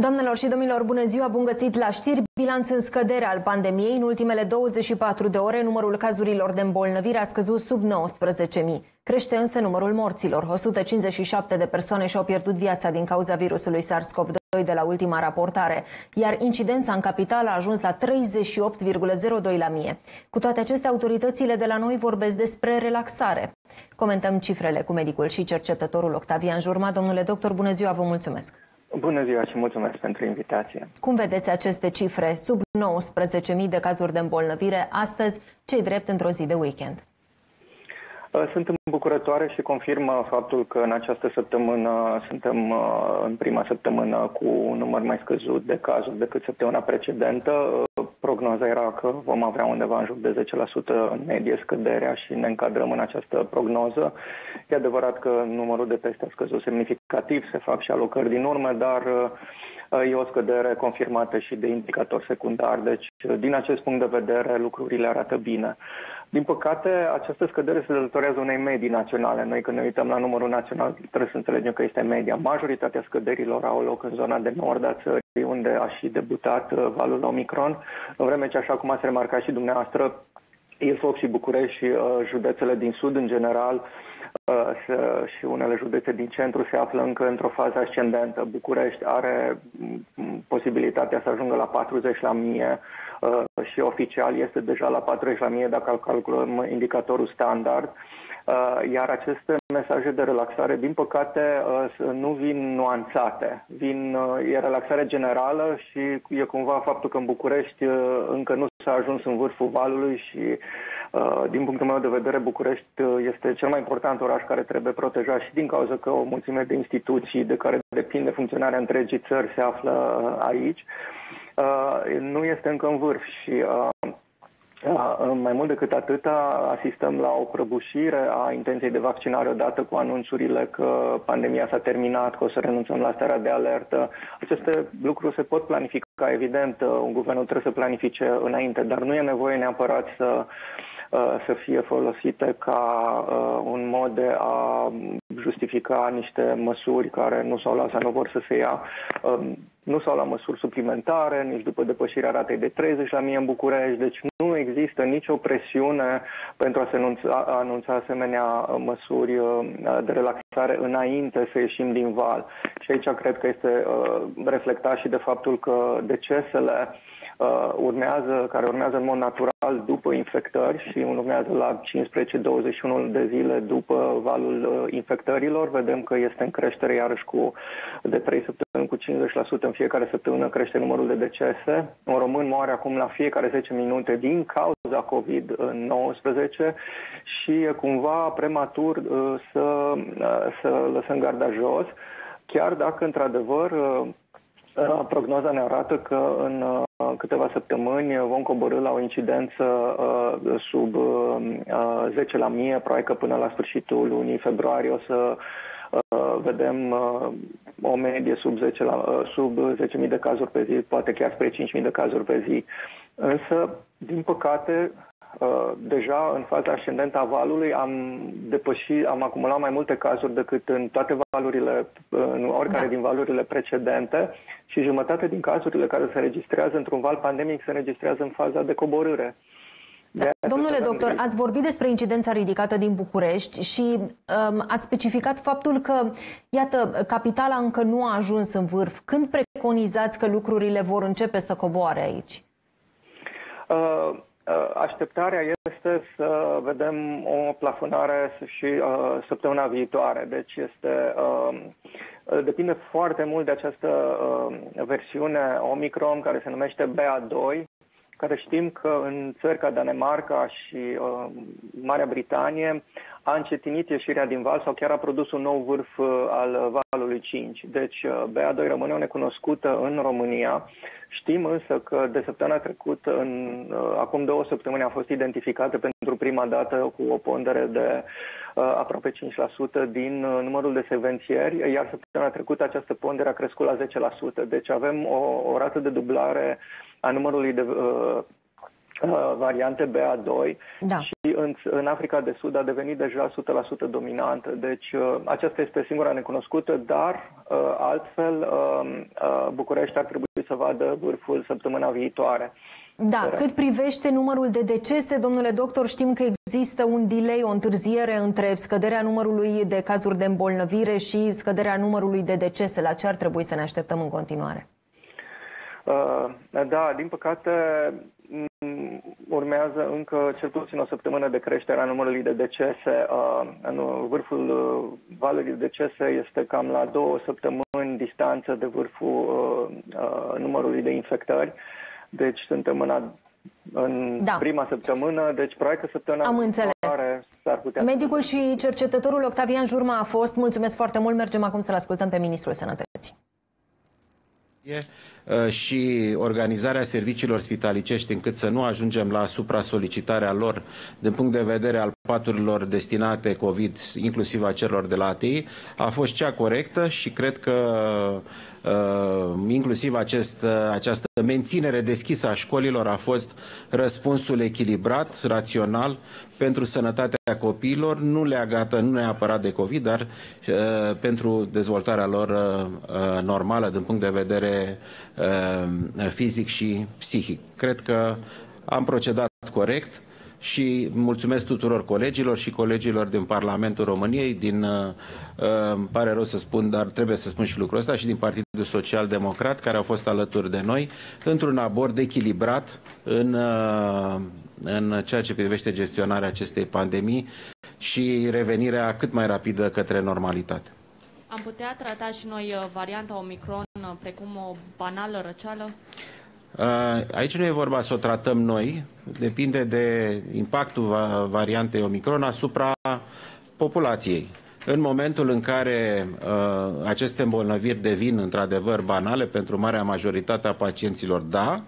Doamnelor și domnilor, bună ziua, bun găsit la știri. Bilanț în scădere al pandemiei. În ultimele 24 de ore, numărul cazurilor de îmbolnăvire a scăzut sub 19.000. Crește însă numărul morților. 157 de persoane și-au pierdut viața din cauza virusului SARS-CoV-2 de la ultima raportare, iar incidența în capitală a ajuns la 38,02 la mie. Cu toate acestea, autoritățile de la noi vorbesc despre relaxare. Comentăm cifrele cu medicul și cercetătorul Octavian Jurma. Domnule doctor, bună ziua, vă mulțumesc! Bună ziua și mulțumesc pentru invitație. Cum vedeți aceste cifre? Sub 19.000 de cazuri de îmbolnăvire astăzi, cei drept într-o zi de weekend. Uh, sunt îmbucurătoare și confirmă faptul că în această săptămână suntem uh, în prima săptămână cu un număr mai scăzut de cazuri decât săptămâna precedentă. Uh, prognoza era că vom avea undeva în jur de 10% în medie scăderea și ne încadrăm în această prognoză. E adevărat că numărul de teste a scăzut semnificativ, se fac și alocări din urmă, dar e o scădere confirmată și de indicatori secundari. Deci, din acest punct de vedere, lucrurile arată bine. Din păcate, această scădere se datorează unei medii naționale. Noi când ne uităm la numărul național, trebuie să înțelegem că este media. Majoritatea scăderilor au loc în zona de nord a țării, unde a și debutat uh, valul Omicron, în vreme ce, așa cum ați remarcat și dumneavoastră, Ilfov și București și uh, județele din sud, în general, uh, și unele județe din centru se află încă într-o fază ascendentă. București are mm, posibilitatea să ajungă la 40 la mie, Uh, și oficial este deja la 40 la mie dacă calculăm indicatorul standard. Uh, iar aceste mesaje de relaxare, din păcate, uh, nu vin nuanțate. Vin, e relaxare generală și e cumva faptul că în București încă nu s-a ajuns în vârful valului și din punctul meu de vedere, București este cel mai important oraș care trebuie protejat și din cauza că o mulțime de instituții de care depinde funcționarea întregii țări se află aici. Uh, nu este încă în vârf și uh, uh, mai mult decât atât, asistăm la o prăbușire a intenției de vaccinare odată cu anunțurile că pandemia s-a terminat, că o să renunțăm la starea de alertă. Aceste lucruri se pot planifica, evident, un guvern trebuie să planifice înainte, dar nu e nevoie neapărat să să fie folosite ca un mod de a justifica niște măsuri care nu s-au luat sau nu vor să se ia. Um, nu s-au luat măsuri suplimentare, nici după depășirea ratei de 30 la mie în București, deci nu există nicio presiune pentru a se anunța, anunța asemenea măsuri uh, de relaxare înainte să ieșim din val. Și aici cred că este uh, reflectat și de faptul că decesele uh, urmează, care urmează în mod natural după infectări și urmează la 15-21 de zile după valul uh, infectărilor. Vedem că este în creștere iarăși cu de 3 săptămâni cu 50% în fiecare săptămână crește numărul de decese. Un român moare acum la fiecare 10 minute din cauza COVID-19 și e cumva prematur uh, să, uh, să lăsăm garda jos, chiar dacă într-adevăr uh, Prognoza ne arată că în câteva săptămâni vom coborâ la o incidență sub 10 la mie, probabil că până la sfârșitul lunii februarie o să vedem o medie sub 10 la, sub 10.000 de cazuri pe zi, poate chiar spre 5.000 de cazuri pe zi. Însă, din păcate, Uh, deja în faza ascendentă a valului am depășit, am acumulat mai multe cazuri decât în toate valurile, în oricare da. din valurile precedente și jumătate din cazurile care se registrează într-un val pandemic se registrează în faza de coborâre. Da. Domnule doctor, ați vorbit despre incidența ridicată din București și um, ați specificat faptul că, iată, capitala încă nu a ajuns în vârf. Când preconizați că lucrurile vor începe să coboare aici? Uh, Uh, așteptarea este să vedem o plafonare și uh, săptămâna viitoare. Deci este uh, depinde foarte mult de această uh, versiune Omicron care se numește BA2, care știm că în țări ca Danemarca și uh, Marea Britanie a încetinit ieșirea din val sau chiar a produs un nou vârf uh, al valului 5. Deci uh, BA2 rămâne o necunoscută în România. Știm însă că de săptămâna trecută, în, uh, acum două săptămâni, a fost identificată pentru prima dată cu o pondere de uh, aproape 5% din uh, numărul de sevențieri, iar săptămâna trecută această pondere a crescut la 10%. Deci avem o, o rată de dublare a numărului de uh, uh, variante BA2 da. și în, în Africa de Sud a devenit deja 100% dominantă. Deci uh, aceasta este singura necunoscută, dar uh, altfel uh, uh, București ar trebui să vadă vârful săptămâna viitoare. Da, cât privește numărul de decese, domnule doctor, știm că există un delay, o întârziere între scăderea numărului de cazuri de îmbolnăvire și scăderea numărului de decese. La ce ar trebui să ne așteptăm în continuare? Uh, da, din păcate mm, urmează încă cel puțin o săptămână de creștere a numărului de decese. Uh, în vârful uh, valului de decese este cam la două săptămâni distanță de vârful numărului de infectări. Deci suntem în, a, în da. prima săptămână, deci probabil că săptămâna Am înțeles. s-ar putea... Medicul și cercetătorul Octavian Jurma a fost. Mulțumesc foarte mult. Mergem acum să-l ascultăm pe Ministrul Sănătății. Uh, și organizarea serviciilor spitalicești încât să nu ajungem la supra-solicitarea lor din punct de vedere al paturilor destinate COVID, inclusiv a celor de la ATI, a fost cea corectă și cred că uh, inclusiv acest, uh, această menținere deschisă a școlilor a fost răspunsul echilibrat, rațional pentru sănătatea copiilor, nu legată nu neapărat de COVID, dar uh, pentru dezvoltarea lor uh, normală din punct de vedere uh, fizic și psihic. Cred că am procedat corect și mulțumesc tuturor colegilor și colegilor din Parlamentul României, din, uh, îmi pare rău să spun, dar trebuie să spun și lucrul ăsta, și din Partidul Social Democrat, care au fost alături de noi, într-un abord echilibrat în, uh, în ceea ce privește gestionarea acestei pandemii și revenirea cât mai rapidă către normalitate. Am putea trata și noi uh, varianta Omicron uh, precum o banală răceală? Uh, aici nu e vorba să o tratăm noi, depinde de impactul variantei Omicron asupra populației. În momentul în care uh, aceste îmbolnăviri devin într-adevăr banale pentru marea majoritate a pacienților, da,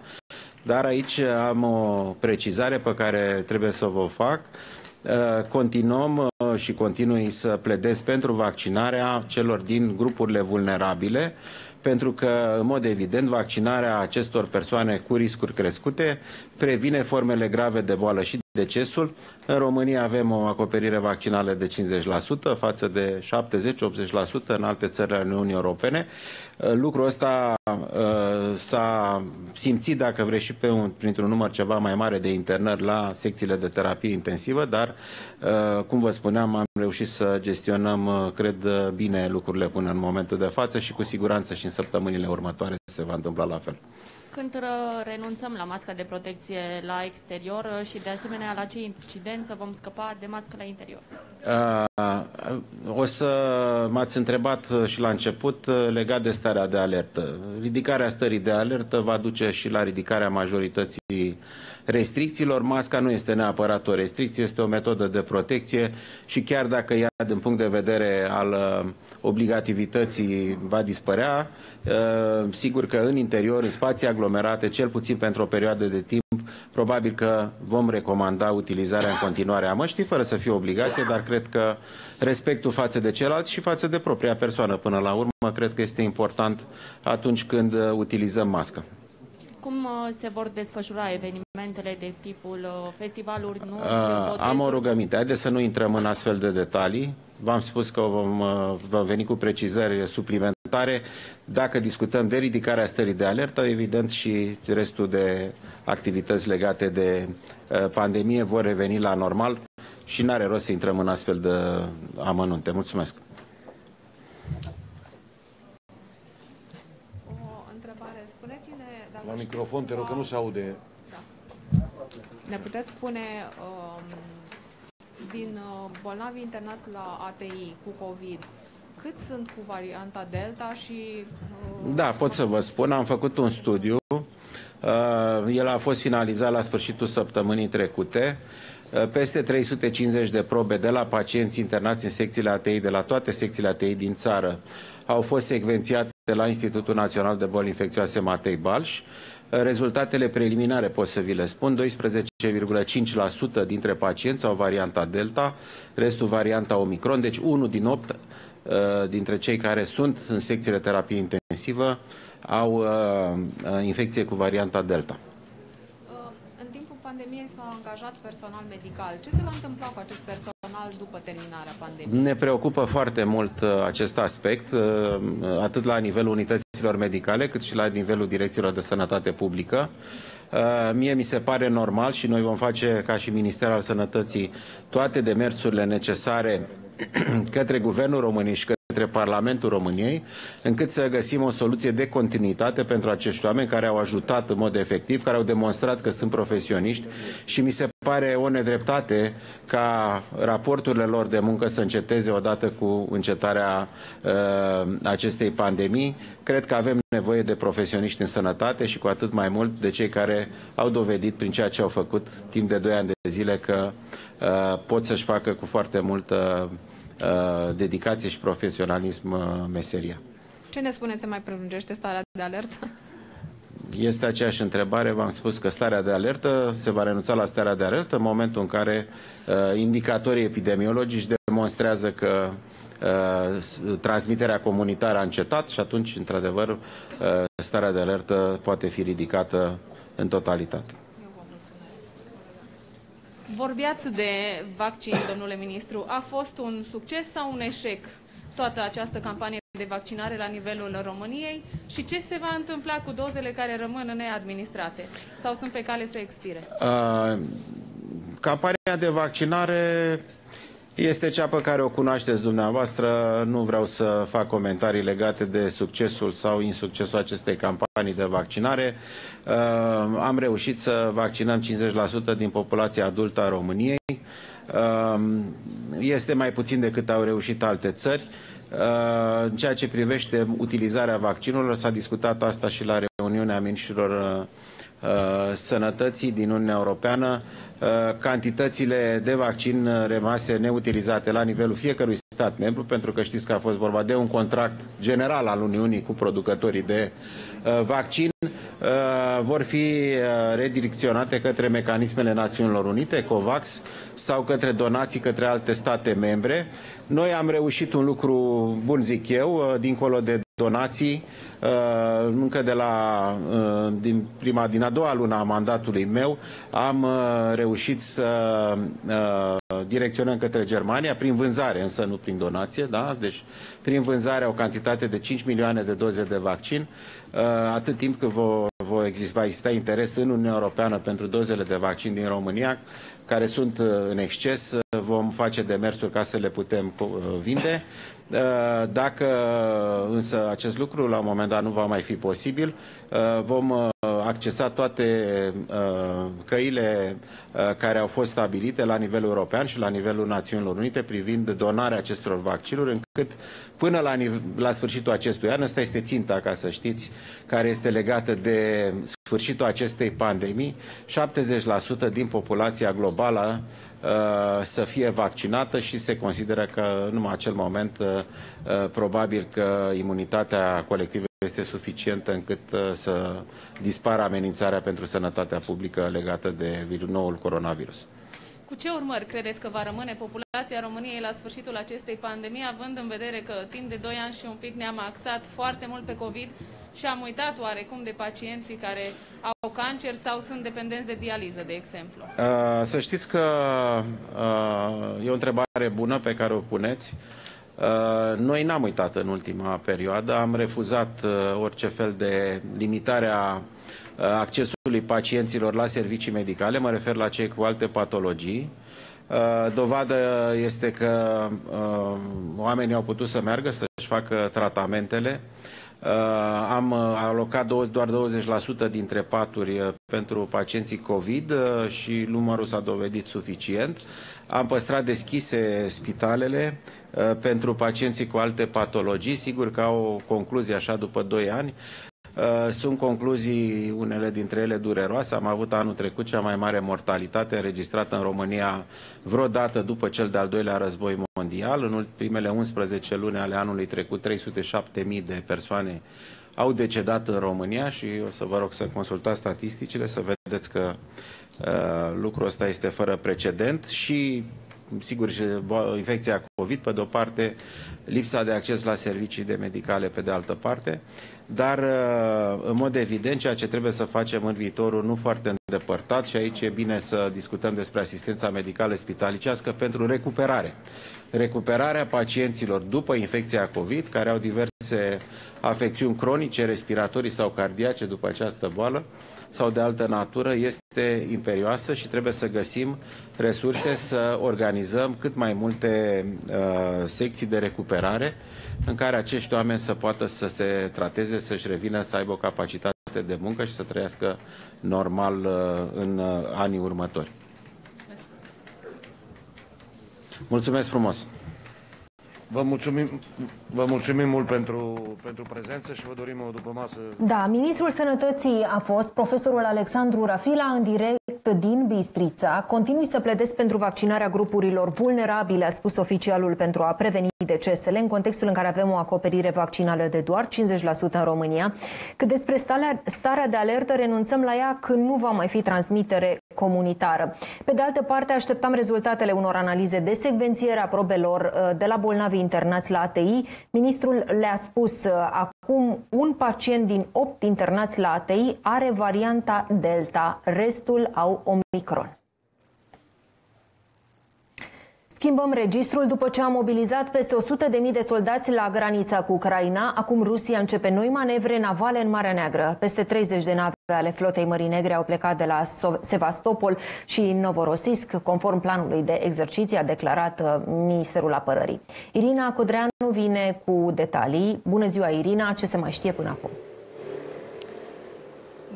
dar aici am o precizare pe care trebuie să vă fac. Uh, continuăm uh, și continui să pledez pentru vaccinarea celor din grupurile vulnerabile, pentru că, în mod evident, vaccinarea acestor persoane cu riscuri crescute previne formele grave de boală și decesul. În România avem o acoperire vaccinală de 50% față de 70-80% în alte țări ale Uniunii Europene. Uh, lucrul ăsta uh, s-a simțit, dacă vrei, și pe un, printr-un număr ceva mai mare de internări la secțiile de terapie intensivă, dar, uh, cum vă spuneam, am reușit să gestionăm, cred, bine lucrurile până în momentul de față și cu siguranță și în săptămânile următoare se va întâmpla la fel când renunțăm la masca de protecție la exterior și de asemenea la ce incidență vom scăpa de mască la interior? o să m-ați întrebat și la început legat de starea de alertă. Ridicarea stării de alertă va duce și la ridicarea majorității restricțiilor. Masca nu este neapărat o restricție, este o metodă de protecție și chiar dacă ea din punct de vedere al obligativității va dispărea. Uh, sigur că în interior, în spații aglomerate, cel puțin pentru o perioadă de timp, probabil că vom recomanda utilizarea în continuare a măștii, fără să fie obligație, dar cred că respectul față de celălalt și față de propria persoană până la urmă, cred că este important atunci când uh, utilizăm mască. Cum uh, se vor desfășura evenimentele de tipul festivaluri? Nu? Uh, am o rugăminte. Haideți să nu intrăm în astfel de detalii. V-am spus că vom, uh, vom veni cu precizări suplimentare. Dacă discutăm de ridicarea stării de alertă, evident și restul de activități legate de uh, pandemie vor reveni la normal și n-are rost să intrăm în astfel de amănunte. Mulțumesc! O întrebare. Spuneți-ne... Dacă la microfon, te rog, că nu se aude. Da. Ne puteți spune um, din uh, bolnavi internați la ATI cu COVID, cât sunt cu varianta Delta și... Uh, da, pot să vă spun, am făcut un studiu, uh, el a fost finalizat la sfârșitul săptămânii trecute, peste 350 de probe de la pacienți internați în secțiile ATI, de la toate secțiile ATI din țară, au fost secvențiate la Institutul Național de Boli Infecțioase Matei Balș. Rezultatele preliminare pot să vi le spun, 12,5% dintre pacienți au varianta Delta, restul varianta Omicron, deci unul din opt uh, dintre cei care sunt în secțiile terapie intensivă au uh, uh infecție cu varianta Delta. Uh, în timpul pandemiei s-a angajat personal medical. Ce se va întâmpla cu acest personal după terminarea pandemiei? Ne preocupă foarte mult uh, acest aspect, uh, atât la nivelul unităților medicale, cât și la nivelul direcțiilor de sănătate publică. Uh, mie mi se pare normal și noi vom face, ca și Ministerul al Sănătății, toate demersurile necesare către Guvernul României și către Parlamentul României, încât să găsim o soluție de continuitate pentru acești oameni care au ajutat în mod efectiv, care au demonstrat că sunt profesioniști și mi se pare o nedreptate ca raporturile lor de muncă să înceteze odată cu încetarea uh, acestei pandemii. Cred că avem nevoie de profesioniști în sănătate și cu atât mai mult de cei care au dovedit prin ceea ce au făcut timp de 2 ani de zile că uh, pot să-și facă cu foarte multă uh, dedicație și profesionalism uh, meseria. Ce ne spuneți, se mai prelungește starea de alertă? Este aceeași întrebare. V-am spus că starea de alertă se va renunța la starea de alertă în momentul în care uh, indicatorii epidemiologici demonstrează că uh, transmiterea comunitară a încetat și atunci, într-adevăr, uh, starea de alertă poate fi ridicată în totalitate. Vorbeați de vaccin, domnule ministru. A fost un succes sau un eșec toată această campanie de vaccinare la nivelul României și ce se va întâmpla cu dozele care rămân neadministrate sau sunt pe cale să expire? Uh, campania de vaccinare este cea pe care o cunoașteți dumneavoastră. Nu vreau să fac comentarii legate de succesul sau insuccesul acestei campanii de vaccinare. Uh, am reușit să vaccinăm 50% din populația adultă a României. Uh, este mai puțin decât au reușit alte țări. Uh, în ceea ce privește utilizarea vaccinurilor, s-a discutat asta și la reuniunea ministrilor sănătății din Uniunea Europeană. Uh, cantitățile de vaccin rămase neutilizate la nivelul fiecărui stat membru, pentru că știți că a fost vorba de un contract general al Uniunii cu producătorii de uh, vaccin, uh, vor fi redirecționate către mecanismele Națiunilor Unite, COVAX, sau către donații către alte state membre. Noi am reușit un lucru bun, zic eu, dincolo de donații, încă de la din prima, din a doua lună a mandatului meu, am reușit reușit să uh, direcționăm către Germania, prin vânzare, însă nu prin donație, da? deci prin vânzare o cantitate de 5 milioane de doze de vaccin, uh, atât timp cât va, va, exista, va exista interes în Uniunea Europeană pentru dozele de vaccin din România, care sunt uh, în exces, uh, vom face demersuri ca să le putem uh, vinde. Dacă însă acest lucru la un moment dat nu va mai fi posibil, vom accesa toate căile care au fost stabilite la nivel european și la nivelul Națiunilor Unite privind donarea acestor vaccinuri, încât până la, la sfârșitul acestui an, ăsta este ținta, ca să știți, care este legată de sfârșitul acestei pandemii, 70% din populația globală uh, să fie vaccinată și se consideră că în numai acel moment uh, uh, probabil că imunitatea colectivă este suficientă încât să dispară amenințarea pentru sănătatea publică legată de noul coronavirus. Cu ce urmări credeți că va rămâne populația României la sfârșitul acestei pandemii, având în vedere că timp de 2 ani și un pic ne-am axat foarte mult pe COVID și am uitat oarecum de pacienții care au cancer sau sunt dependenți de dializă, de exemplu? Uh, să știți că uh, e o întrebare bună pe care o puneți. Uh, noi n-am uitat în ultima perioadă, am refuzat uh, orice fel de limitare a uh, accesului pacienților la servicii medicale, mă refer la cei cu alte patologii. Uh, dovadă este că uh, oamenii au putut să meargă să-și facă tratamentele. Uh, am alocat doar 20% dintre paturi pentru pacienții COVID și numărul s-a dovedit suficient. Am păstrat deschise spitalele pentru pacienții cu alte patologii. Sigur că au o concluzie așa după 2 ani. Uh, sunt concluzii, unele dintre ele dureroase. Am avut anul trecut cea mai mare mortalitate înregistrată în România vreodată după cel de-al doilea război mondial. În primele 11 luni ale anului trecut, 307.000 de persoane au decedat în România și o să vă rog să consultați statisticile, să vedeți că uh, lucrul ăsta este fără precedent și sigur, și infecția COVID, pe de o parte, lipsa de acces la servicii de medicale, pe de altă parte, dar, uh, în mod evident, ceea ce trebuie să facem în viitorul nu foarte îndepărtat și aici e bine să discutăm despre asistența medicală spitalicească pentru recuperare. Recuperarea pacienților după infecția COVID, care au diverse afecțiuni cronice, respiratorii sau cardiace după această boală sau de altă natură, este imperioasă și trebuie să găsim resurse să organizăm cât mai multe uh, secții de recuperare în care acești oameni să poată să se trateze, să-și revină, să aibă o capacitate de muncă și să trăiască normal uh, în uh, anii următori. Mulțumesc frumos! Vă mulțumim, vă mulțumim mult pentru, pentru prezență și vă dorim o după masă. Da, ministrul sănătății a fost profesorul Alexandru Rafila în direct din Bistrița. Continui să pledez pentru vaccinarea grupurilor vulnerabile, a spus oficialul pentru a preveni decesele, în contextul în care avem o acoperire vaccinală de doar 50% în România. Cât despre starea, starea de alertă, renunțăm la ea când nu va mai fi transmitere comunitară. Pe de altă parte, așteptam rezultatele unor analize de secvențiere a probelor uh, de la bolnavi internați la ATI. Ministrul le-a spus uh, acum un pacient din 8 internați la ATI are varianta Delta, restul au Omicron. Schimbăm registrul după ce a mobilizat peste 100.000 de soldați la granița cu Ucraina. Acum Rusia începe noi manevre navale în Marea Neagră. Peste 30 de nave ale flotei Mării Negre au plecat de la Sevastopol și Novorossiysk, conform planului de exerciții, a declarat uh, Ministerul Apărării. Irina Codreanu vine cu detalii. Bună ziua, Irina! Ce se mai știe până acum?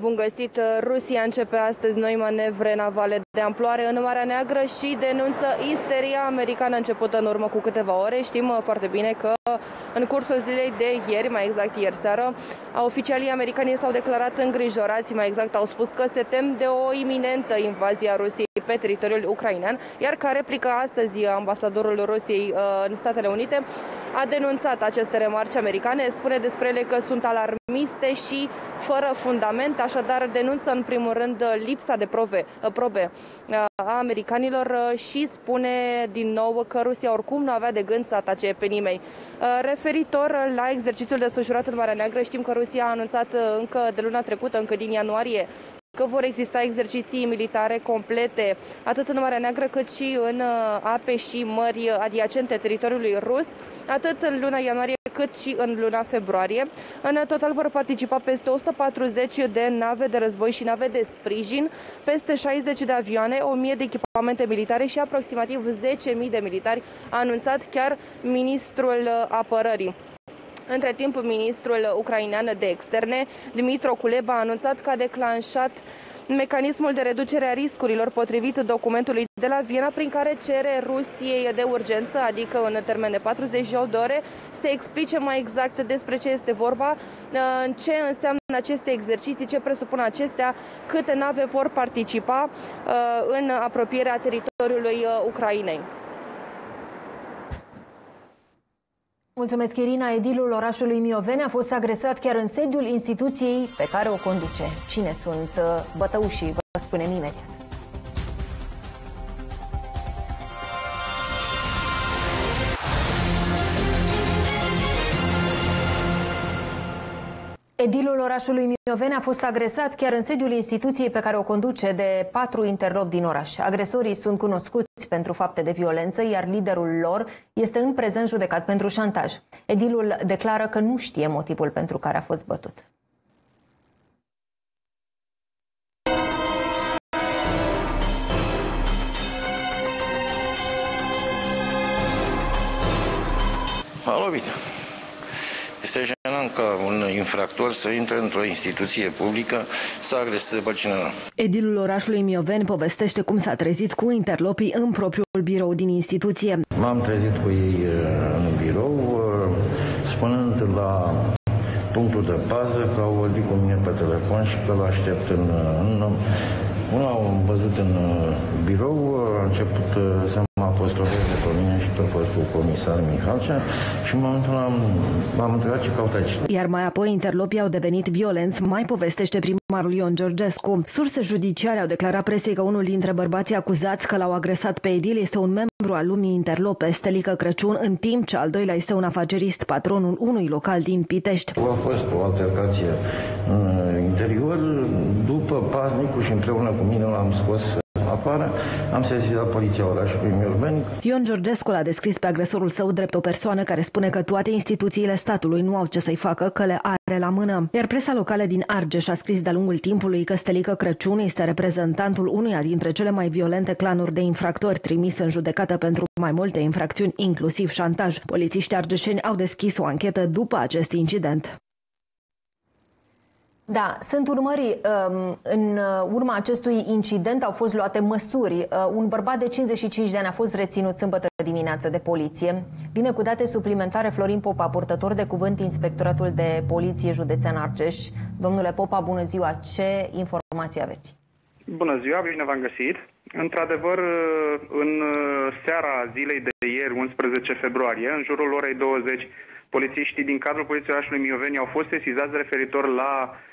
Bun găsit! Rusia începe astăzi noi manevre navale de amploare în Marea Neagră și denunță isteria americană începută în urmă cu câteva ore. Știm uh, foarte bine că în cursul zilei de ieri, mai exact ieri seară, oficialii americani s-au declarat îngrijorați, mai exact au spus că se tem de o iminentă invazie a Rusiei pe teritoriul ucrainean, iar ca replică astăzi ambasadorul Rusiei uh, în Statele Unite a denunțat aceste remarci americane, spune despre ele că sunt alarmiste și fără fundament, așadar denunță în primul rând lipsa de probe, uh, probe uh, a americanilor și spune din nou că Rusia oricum nu avea de gând să atace pe nimeni. Referitor la exercițiul desfășurat în Marea Neagră, știm că Rusia a anunțat încă de luna trecută, încă din ianuarie, că vor exista exerciții militare complete atât în Marea Neagră cât și în uh, ape și mări adiacente teritoriului rus, atât în luna ianuarie cât și în luna februarie. În total vor participa peste 140 de nave de război și nave de sprijin, peste 60 de avioane, 1000 de echipamente militare și aproximativ 10.000 de militari, a anunțat chiar ministrul apărării. Între timp, ministrul ucrainean de externe, Dmitro Kuleba, a anunțat că a declanșat mecanismul de reducere a riscurilor potrivit documentului de la Viena prin care cere Rusiei de urgență, adică în termen de 48 de ore, să explice mai exact despre ce este vorba, ce înseamnă aceste exerciții, ce presupun acestea, câte nave vor participa uh, în apropierea teritoriului uh, Ucrainei. Mulțumesc, Irina. Edilul orașului Miovene a fost agresat chiar în sediul instituției pe care o conduce. Cine sunt uh, bătăușii? Vă spunem imediat. Edilul orașului Miovene a fost agresat chiar în sediul instituției pe care o conduce de patru interlopți din oraș. Agresorii sunt cunoscuți pentru fapte de violență, iar liderul lor este în prezent judecat pentru șantaj. Edilul declară că nu știe motivul pentru care a fost bătut. A lovit. Este jenant ca un infractor să intre într-o instituție publică să agreseze pe cineva. Edilul orașului Mioveni povestește cum s-a trezit cu interlopii în propriul birou din instituție. M-am trezit cu ei uh, în birou, uh, spunând la punctul de pază că au vorbit cu mine pe telefon și că l aștept în, uh, în, în, am văzut în birou, a început să mă apostrofeze pe mine și pe fostul comisar Mihalcea și în momentul am, am întrebat ce caută aici. Iar mai apoi interlopii au devenit violenți, mai povestește primarul Ion Georgescu. Surse judiciare au declarat presei că unul dintre bărbații acuzați că l-au agresat pe Edil este un membru al lumii interlope, Stelică Crăciun, în timp ce al doilea este un afacerist, patronul unui local din Pitești. A fost o altercație în interior, după paznicul și împreună cu mine l-am scos afară. Am sesizat poliția orașului Mirbeni. Ion Georgescu l-a descris pe agresorul său drept o persoană care spune că toate instituțiile statului nu au ce să-i facă, că le are la mână. Iar presa locală din Argeș a scris de-a lungul timpului că Stelică Crăciun este reprezentantul unuia dintre cele mai violente clanuri de infractori trimis în judecată pentru mai multe infracțiuni, inclusiv șantaj. Polițiștii argeșeni au deschis o anchetă după acest incident. Da, sunt urmări. Um, în urma acestui incident au fost luate măsuri. Uh, un bărbat de 55 de ani a fost reținut sâmbătă dimineață de poliție. Vine cu date suplimentare Florin Popa, purtător de cuvânt Inspectoratul de Poliție Județean Argeș. Domnule Popa, bună ziua! Ce informații aveți? Bună ziua, bine v-am găsit. Într-adevăr, în seara zilei de ieri, 11 februarie, în jurul orei 20, polițiștii din cadrul Poliției Orașului Mioveni au fost sesizați referitor la Ehm,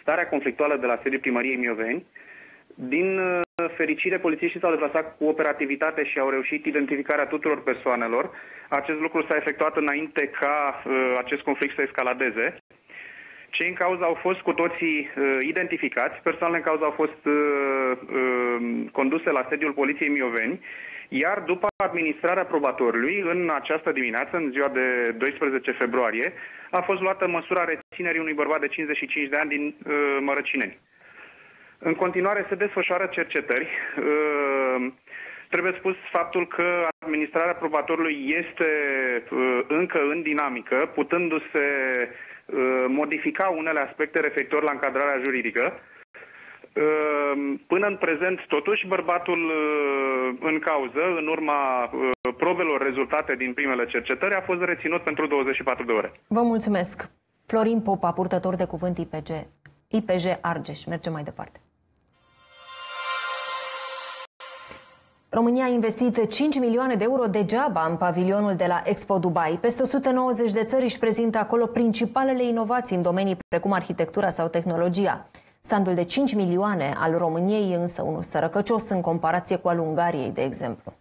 starea conflictuală de la sediul primăriei Mioveni. Din uh, fericire, polițiștii s-au deplasat cu operativitate și au reușit identificarea tuturor persoanelor. Acest lucru s-a efectuat înainte ca uh, acest conflict să escaladeze. Cei în cauză au fost cu toții uh, identificați, persoanele în cauză au fost uh, uh, conduse la sediul Poliției Mioveni iar după administrarea probatorului, în această dimineață, în ziua de 12 februarie, a fost luată măsura reținerii unui bărbat de 55 de ani din uh, Mărăcineni. În continuare se desfășoară cercetări. Uh, trebuie spus faptul că administrarea probatorului este uh, încă în dinamică, putându-se uh, modifica unele aspecte referitor la încadrarea juridică. Ehm, până în prezent, totuși, bărbatul eh, în cauză, în urma eh, probelor rezultate din primele cercetări, a fost reținut pentru 24 de ore. Vă mulțumesc. Florin Popa, purtător de cuvânt IPG, IPG Argeș. Mergem mai departe. România a investit 5 milioane de euro degeaba în pavilionul de la Expo Dubai. Peste 190 de țări își prezintă acolo principalele inovații în domenii precum arhitectura sau tehnologia. Standul de 5 milioane al României însă unul sărăcăcios în comparație cu al Ungariei, de exemplu.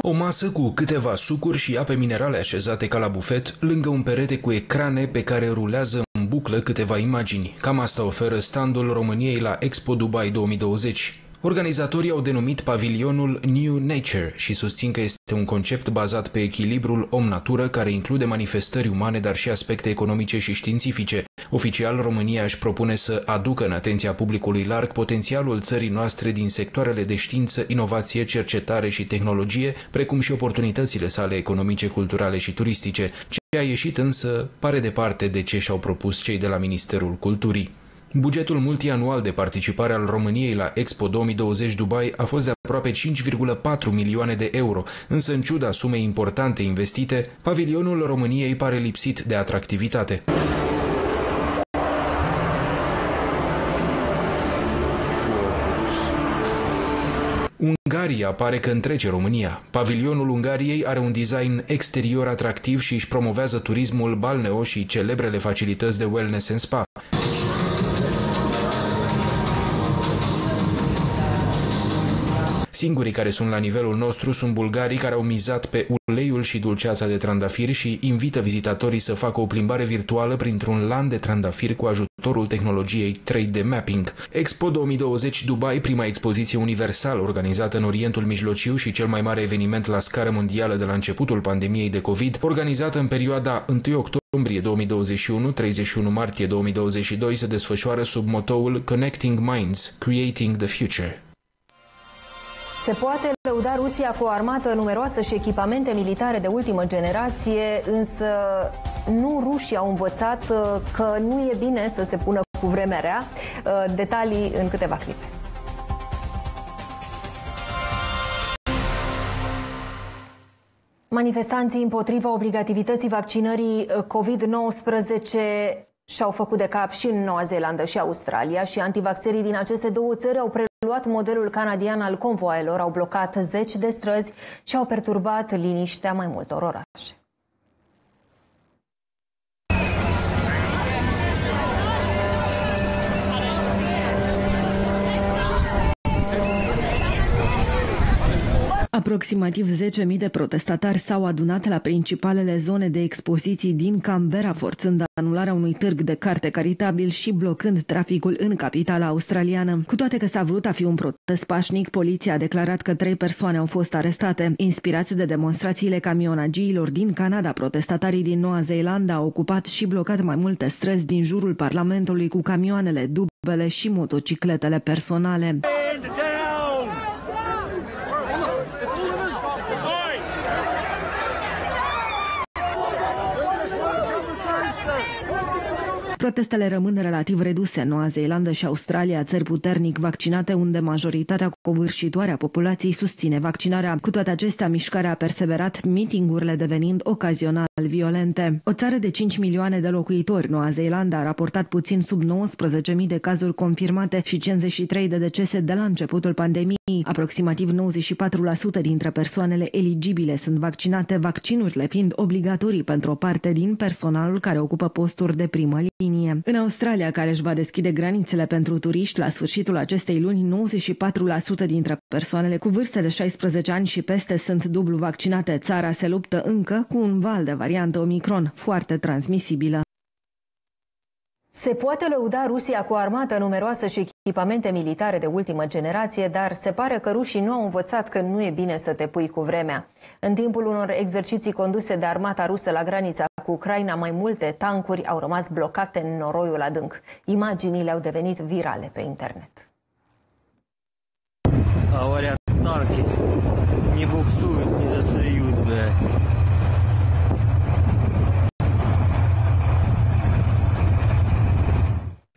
O masă cu câteva sucuri și ape minerale așezate ca la bufet, lângă un perete cu ecrane pe care rulează în buclă câteva imagini. Cam asta oferă standul României la Expo Dubai 2020. Organizatorii au denumit pavilionul New Nature și susțin că este un concept bazat pe echilibrul om-natură care include manifestări umane, dar și aspecte economice și științifice. Oficial, România își propune să aducă în atenția publicului larg potențialul țării noastre din sectoarele de știință, inovație, cercetare și tehnologie, precum și oportunitățile sale economice, culturale și turistice. Ce a ieșit însă pare departe de ce și-au propus cei de la Ministerul Culturii. Bugetul multianual de participare al României la Expo 2020 Dubai a fost de aproape 5,4 milioane de euro, însă în ciuda sumei importante investite, pavilionul României pare lipsit de atractivitate. Ungaria pare că întrece România. Pavilionul Ungariei are un design exterior atractiv și își promovează turismul balneo și celebrele facilități de wellness în spa. Singurii care sunt la nivelul nostru sunt bulgarii care au mizat pe uleiul și dulceața de trandafiri și invită vizitatorii să facă o plimbare virtuală printr-un lan de trandafiri cu ajutorul tehnologiei 3D Mapping. Expo 2020 Dubai, prima expoziție universală organizată în Orientul Mijlociu și cel mai mare eveniment la scară mondială de la începutul pandemiei de COVID, organizată în perioada 1 octombrie 2021-31 martie 2022, se desfășoară sub motoul Connecting Minds, Creating the Future. Se poate lăuda Rusia cu o armată numeroasă și echipamente militare de ultimă generație, însă nu rușii au învățat uh, că nu e bine să se pună cu vremea rea. Uh, detalii în câteva clipe. Manifestanții împotriva obligativității vaccinării uh, COVID-19 și-au făcut de cap și în Noua Zeelandă și Australia și antivaxerii din aceste două țări au preluat modelul canadian al convoaielor, au blocat zeci de străzi și au perturbat liniștea mai multor orașe. Aproximativ 10.000 de protestatari s-au adunat la principalele zone de expoziții din Canberra, forțând anularea unui târg de carte caritabil și blocând traficul în capitala australiană. Cu toate că s-a vrut a fi un protest pașnic, poliția a declarat că trei persoane au fost arestate. Inspirați de demonstrațiile camionagiilor din Canada, protestatarii din Noua Zeelandă au ocupat și blocat mai multe străzi din jurul Parlamentului cu camioanele, dubele și motocicletele personale. Protestele rămân relativ reduse în Noua Zeelandă și Australia, țări puternic vaccinate, unde majoritatea covârșitoare a populației susține vaccinarea. Cu toate acestea, mișcarea a perseverat, mitingurile devenind ocazional violente. O țară de 5 milioane de locuitori, Noua Zeelandă a raportat puțin sub 19.000 de cazuri confirmate și 53 de decese de la începutul pandemiei. Aproximativ 94% dintre persoanele eligibile sunt vaccinate, vaccinurile fiind obligatorii pentru o parte din personalul care ocupă posturi de primă linie linie. În Australia, care își va deschide granițele pentru turiști la sfârșitul acestei luni, 94% dintre persoanele cu vârste de 16 ani și peste sunt dublu vaccinate. Țara se luptă încă cu un val de variantă Omicron, foarte transmisibilă. Se poate lăuda Rusia cu o armată numeroasă și echipamente militare de ultimă generație, dar se pare că rușii nu au învățat că nu e bine să te pui cu vremea. În timpul unor exerciții conduse de armata rusă la granița cu Ucraina, mai multe tancuri au rămas blocate în noroiul adânc. Imaginile au devenit virale pe internet. Говорят, танки не буксуют, не застряют, бля.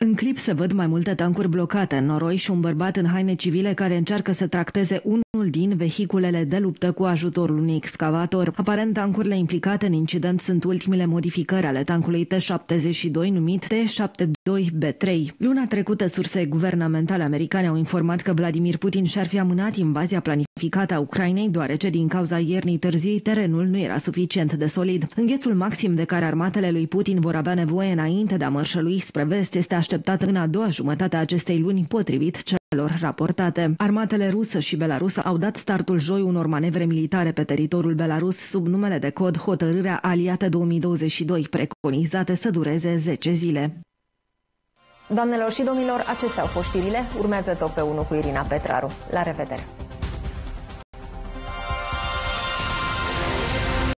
În clip se văd mai multe tancuri blocate în noroi și un bărbat în haine civile care încearcă să tracteze unul din vehiculele de luptă cu ajutorul unui excavator. Aparent, tancurile implicate în incident sunt ultimele modificări ale tancului T-72 numit T-72B3. Luna trecută, surse guvernamentale americane au informat că Vladimir Putin și-ar fi amânat invazia planificată a Ucrainei, deoarece din cauza iernii târzii terenul nu era suficient de solid. Înghețul maxim de care armatele lui Putin vor avea nevoie înainte de a mărșălui spre vest este așteptat în a doua jumătate a acestei luni, potrivit celor raportate. Armatele rusă și belarusă au dat startul joi unor manevre militare pe teritoriul belarus sub numele de cod Hotărârea Aliată 2022, preconizate să dureze 10 zile. Doamnelor și domnilor, acestea au fost știrile. Urmează tot pe 1 cu Irina Petraru. La revedere!